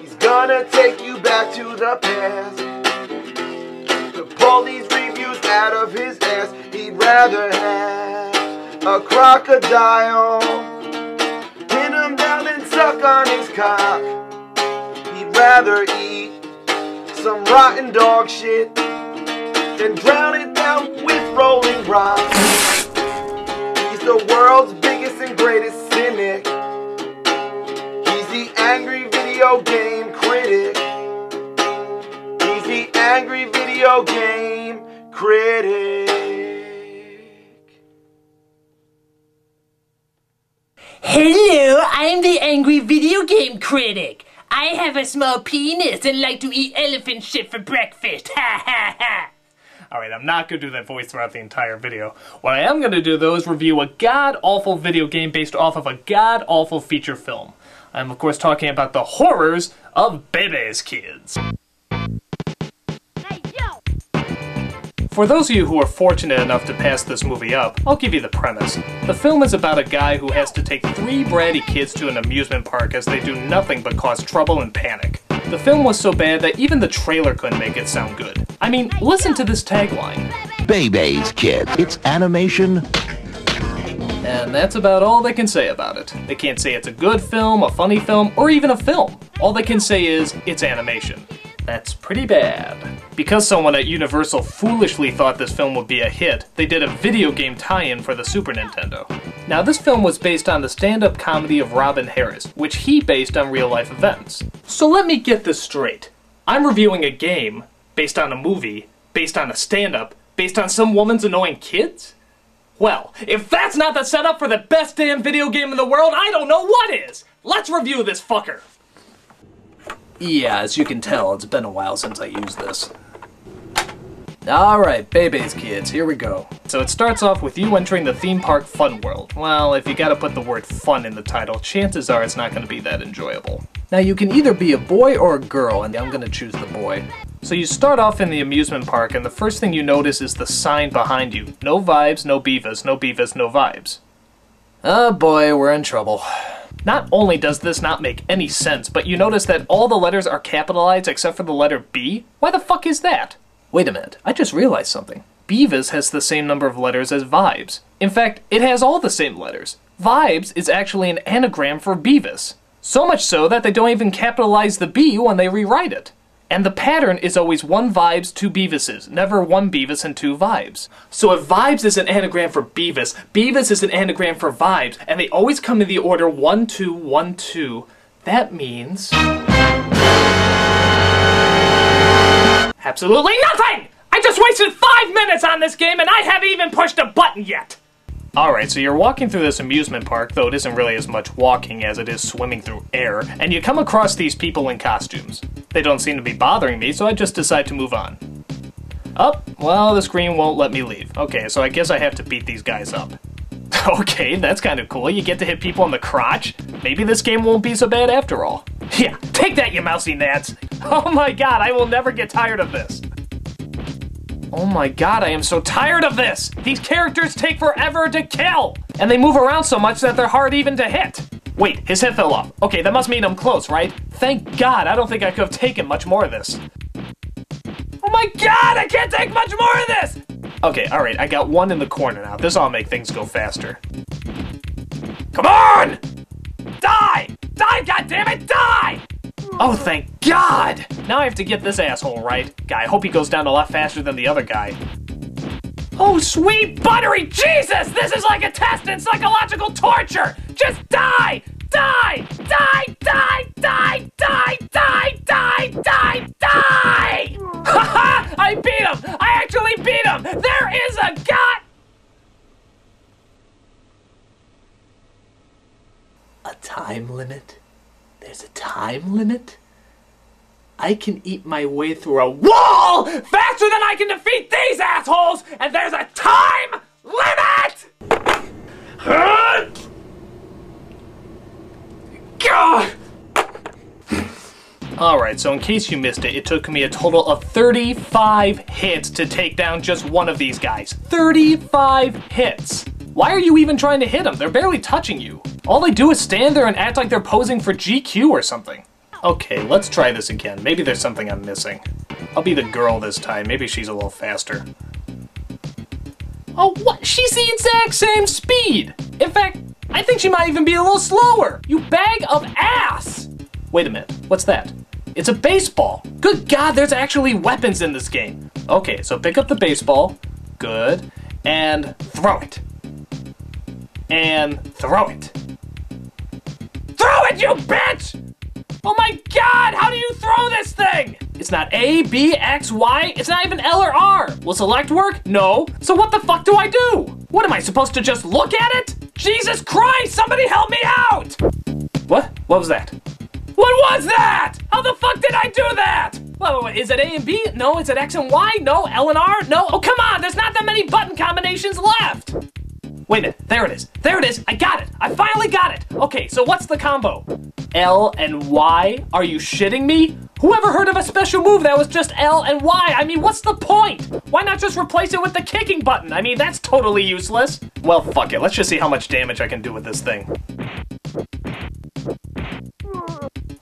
He's gonna take you back to the past. To pull these reviews out of his ass, he'd rather have a crocodile. Pin him down and suck on his cock. He'd rather eat some rotten dog shit than drown it down with rolling rocks. He's the world's biggest and greatest cynic. He's the angry video game critic. He's the angry video game critic. Hello, I'm the angry video game critic. I have a small penis and like to eat elephant shit for breakfast. Ha ha ha. Alright, I'm not gonna do that voice throughout the entire video. What I am gonna do though is review a god awful video game based off of a god awful feature film. I'm of course talking about the horrors of Bebe's Kids. For those of you who are fortunate enough to pass this movie up, I'll give you the premise. The film is about a guy who has to take three bratty kids to an amusement park as they do nothing but cause trouble and panic. The film was so bad that even the trailer couldn't make it sound good. I mean, listen to this tagline. Bebe's Kids. It's animation. And that's about all they can say about it. They can't say it's a good film, a funny film, or even a film. All they can say is, it's animation. That's pretty bad. Because someone at Universal foolishly thought this film would be a hit, they did a video game tie-in for the Super Nintendo. Now this film was based on the stand-up comedy of Robin Harris, which he based on real-life events. So let me get this straight. I'm reviewing a game based on a movie, based on a stand-up, based on some woman's annoying kids? Well, if that's not the setup for the best damn video game in the world, I don't know what is! Let's review this fucker! Yeah, as you can tell, it's been a while since I used this. Alright, Bebe's Kids, here we go. So it starts off with you entering the theme park fun world. Well, if you gotta put the word fun in the title, chances are it's not gonna be that enjoyable. Now you can either be a boy or a girl, and I'm gonna choose the boy. So you start off in the amusement park, and the first thing you notice is the sign behind you. No vibes, no beavas, no beavas, no vibes. Oh boy, we're in trouble. Not only does this not make any sense, but you notice that all the letters are capitalized except for the letter B? Why the fuck is that? Wait a minute, I just realized something. Beavis has the same number of letters as Vibes. In fact, it has all the same letters. Vibes is actually an anagram for Beavis. So much so that they don't even capitalize the B when they rewrite it. And the pattern is always one Vibes, two Beavises, never one Beavis and two Vibes. So if Vibes is an anagram for Beavis, Beavis is an anagram for Vibes, and they always come in the order 1, 2, 1, 2, that means... Absolutely nothing! I just wasted five minutes on this game and I haven't even pushed a button yet! Alright, so you're walking through this amusement park, though it isn't really as much walking as it is swimming through air, and you come across these people in costumes. They don't seem to be bothering me, so I just decide to move on. Up, oh, well, the screen won't let me leave. Okay, so I guess I have to beat these guys up. okay, that's kind of cool. You get to hit people in the crotch. Maybe this game won't be so bad after all. Yeah, take that, you mousy nads! Oh my god, I will never get tired of this. Oh my god, I am so tired of this! These characters take forever to kill! And they move around so much that they're hard even to hit. Wait, his head fell off. Okay, that must mean I'm close, right? Thank god, I don't think I could have taken much more of this. Oh my god, I can't take much more of this! Okay, alright, I got one in the corner now. This ought make things go faster. Come on! Die! Die, goddammit, die! Oh, thank God! Now I have to get this asshole right. Guy, I hope he goes down a lot faster than the other guy. Oh, sweet buttery Jesus! This is like a test in psychological torture! Just die! Die! Die! Die! Die! Die! Die! Die! Die! Die! Ha I beat him! I actually beat him! There is a god! A time limit? There's a time limit? I can eat my way through a wall faster than I can defeat these assholes, and there's a time limit! God! Alright, so in case you missed it, it took me a total of 35 hits to take down just one of these guys. 35 hits! Why are you even trying to hit them? They're barely touching you. All they do is stand there and act like they're posing for GQ or something. Okay, let's try this again. Maybe there's something I'm missing. I'll be the girl this time. Maybe she's a little faster. Oh, what? She's the exact same speed! In fact, I think she might even be a little slower! You bag of ass! Wait a minute, what's that? It's a baseball! Good god, there's actually weapons in this game! Okay, so pick up the baseball. Good. And throw it. And throw it. You bitch! Oh my god, how do you throw this thing? It's not A, B, X, Y, it's not even L or R. Will select work? No. So what the fuck do I do? What am I supposed to just look at it? Jesus Christ, somebody help me out! What? What was that? What was that? How the fuck did I do that? Whoa, is it A and B? No, is it X and Y? No, L and R? No. Oh, come on, there's not that many button combinations left. Wait a minute, there it is. There it is. I got it. I finally got it. Okay, so what's the combo? L and Y? Are you shitting me? Whoever heard of a special move that was just L and Y? I mean, what's the point? Why not just replace it with the kicking button? I mean, that's totally useless. Well, fuck it. Let's just see how much damage I can do with this thing.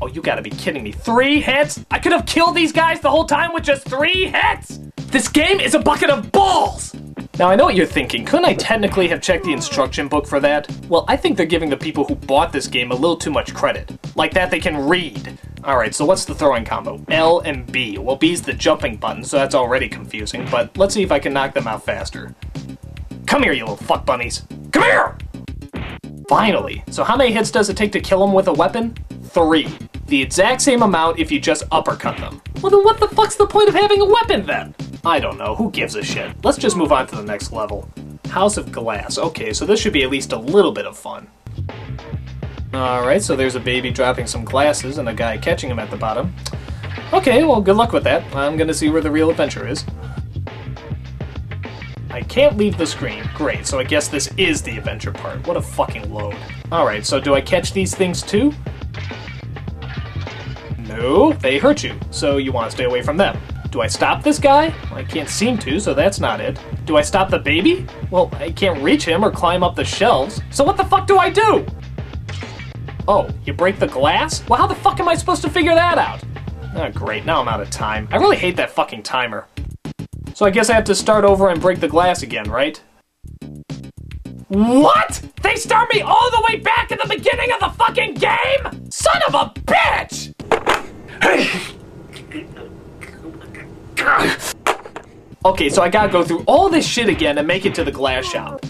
Oh, you gotta be kidding me. Three hits? I could have killed these guys the whole time with just three hits? This game is a bucket of balls! Now, I know what you're thinking. Couldn't I technically have checked the instruction book for that? Well, I think they're giving the people who bought this game a little too much credit. Like that they can read. Alright, so what's the throwing combo? L and B. Well, B's the jumping button, so that's already confusing, but let's see if I can knock them out faster. Come here, you little fuck bunnies. Come here! Finally. So how many hits does it take to kill them with a weapon? Three. The exact same amount if you just uppercut them. Well then what the fuck's the point of having a weapon then? I don't know, who gives a shit? Let's just move on to the next level. House of Glass. Okay, so this should be at least a little bit of fun. Alright, so there's a baby dropping some glasses and a guy catching them at the bottom. Okay, well good luck with that. I'm gonna see where the real adventure is. I can't leave the screen. Great, so I guess this is the adventure part. What a fucking load. Alright, so do I catch these things too? No, they hurt you, so you want to stay away from them. Do I stop this guy? I can't seem to, so that's not it. Do I stop the baby? Well, I can't reach him or climb up the shelves, so what the fuck do I do? Oh, you break the glass? Well, how the fuck am I supposed to figure that out? Oh, great, now I'm out of time. I really hate that fucking timer. So I guess I have to start over and break the glass again, right? What? They start me all the way back at the beginning of the fucking game? Son of a bitch! Okay, so I gotta go through all this shit again and make it to the glass shop.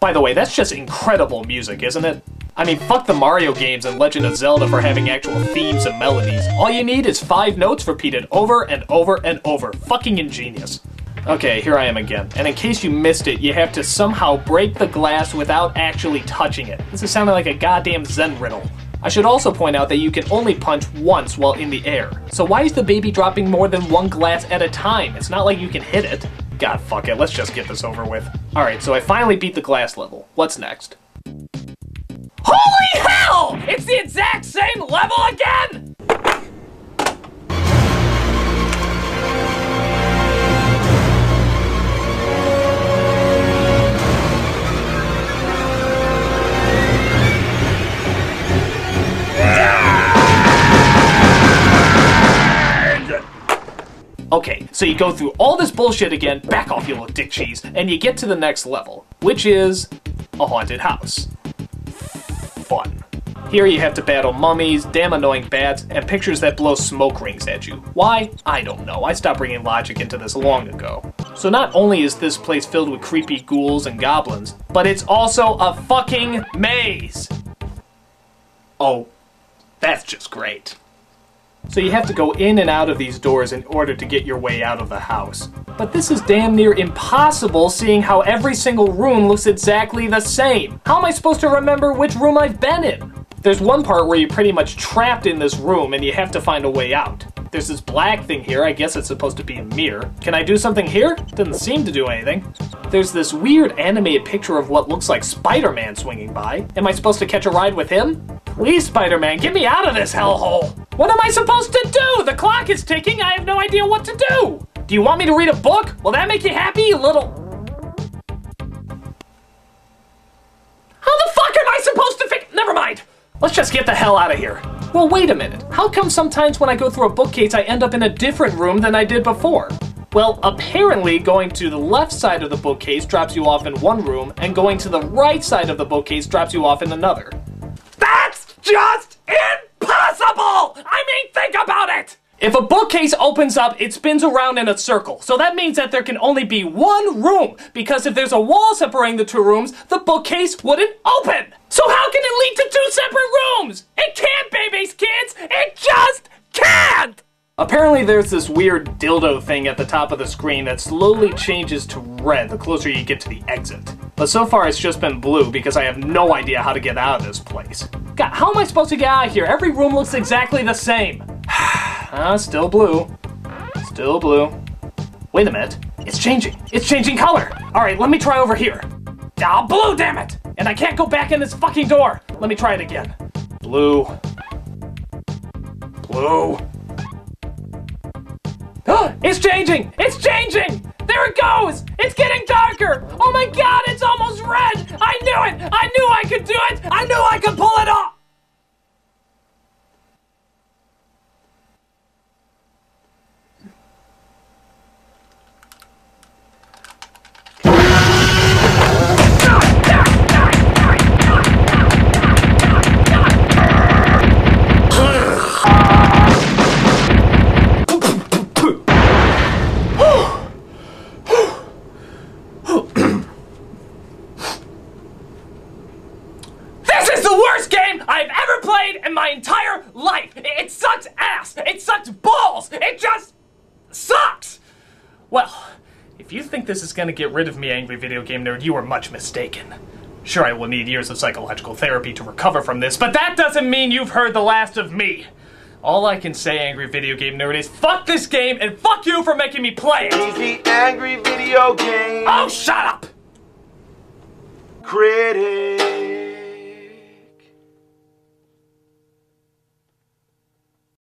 By the way, that's just incredible music, isn't it? I mean, fuck the Mario games and Legend of Zelda for having actual themes and melodies. All you need is five notes repeated over and over and over. Fucking ingenious. Okay, here I am again. And in case you missed it, you have to somehow break the glass without actually touching it. This is sounding like a goddamn Zen riddle. I should also point out that you can only punch once while in the air. So why is the baby dropping more than one glass at a time? It's not like you can hit it. God, fuck it, let's just get this over with. Alright, so I finally beat the glass level. What's next? Holy hell! It's the exact same level again! Okay, so you go through all this bullshit again, back off you little dick cheese, and you get to the next level, which is a haunted house. Fun. Here you have to battle mummies, damn annoying bats, and pictures that blow smoke rings at you. Why? I don't know. I stopped bringing logic into this long ago. So not only is this place filled with creepy ghouls and goblins, but it's also a fucking maze! Oh, that's just great. So you have to go in and out of these doors in order to get your way out of the house. But this is damn near impossible seeing how every single room looks exactly the same. How am I supposed to remember which room I've been in? There's one part where you're pretty much trapped in this room and you have to find a way out. There's this black thing here, I guess it's supposed to be a mirror. Can I do something here? Doesn't seem to do anything. There's this weird animated picture of what looks like Spider-Man swinging by. Am I supposed to catch a ride with him? Please, Spider-Man, get me out of this hellhole! What am I supposed to do? The clock is ticking, I have no idea what to do! Do you want me to read a book? Will that make you happy, you little... How the fuck am I supposed to fix... Never mind! Let's just get the hell out of here. Well, wait a minute. How come sometimes when I go through a bookcase I end up in a different room than I did before? Well, apparently going to the left side of the bookcase drops you off in one room, and going to the right side of the bookcase drops you off in another. That's just impossible! I mean, think about it! If a bookcase opens up, it spins around in a circle. So that means that there can only be one room, because if there's a wall separating the two rooms, the bookcase wouldn't open. So how can it lead to two separate rooms? It can't, Bebe's Kids! It just can't! Apparently there's this weird dildo thing at the top of the screen that slowly changes to red the closer you get to the exit. But so far it's just been blue because I have no idea how to get out of this place. God, how am I supposed to get out of here? Every room looks exactly the same. Ah, still blue. Still blue. Wait a minute. It's changing. It's changing color. All right, let me try over here. Ah, blue, damn it! And I can't go back in this fucking door. Let me try it again. Blue. Blue. It's changing! It's changing! There it goes! It's getting darker! Oh my god, it's almost red! I knew it! I knew I could do it! I knew I could pull it off! Is going to get rid of me, angry video game nerd, you are much mistaken. Sure, I will need years of psychological therapy to recover from this, but that doesn't mean you've heard the last of me. All I can say, angry video game nerd, is fuck this game and fuck you for making me play it. The angry video game Oh, shut up! critic.